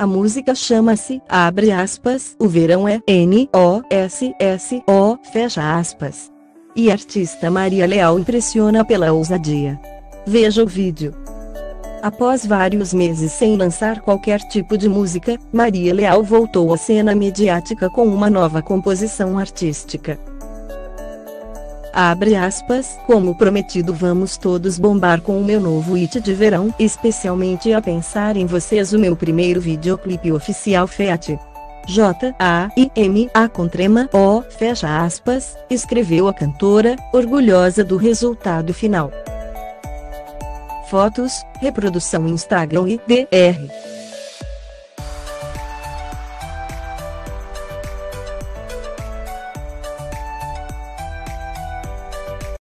A música chama-se, abre aspas, o verão é N-O-S-S-O, fecha aspas. E artista Maria Leal impressiona pela ousadia. Veja o vídeo. Após vários meses sem lançar qualquer tipo de música, Maria Leal voltou à cena mediática com uma nova composição artística. Abre aspas, como prometido vamos todos bombar com o meu novo hit de verão, especialmente a pensar em vocês o meu primeiro videoclipe oficial Fiat. J-A-I-M-A com trema O, fecha aspas, escreveu a cantora, orgulhosa do resultado final. Fotos, reprodução Instagram e DR.